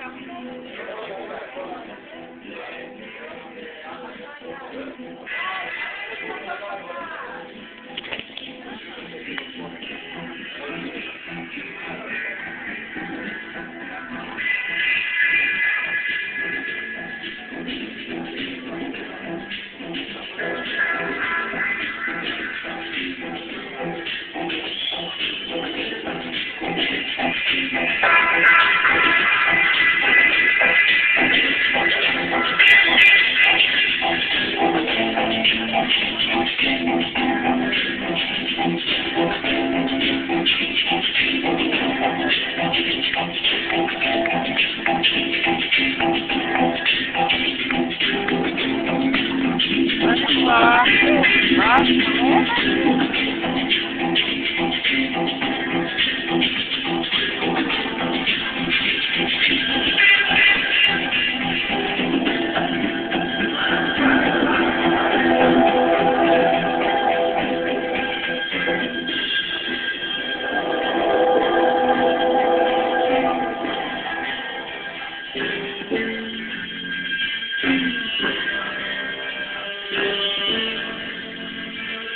Ta wódka, pochwyć wódka, żeby jaka Bak, bak, bak.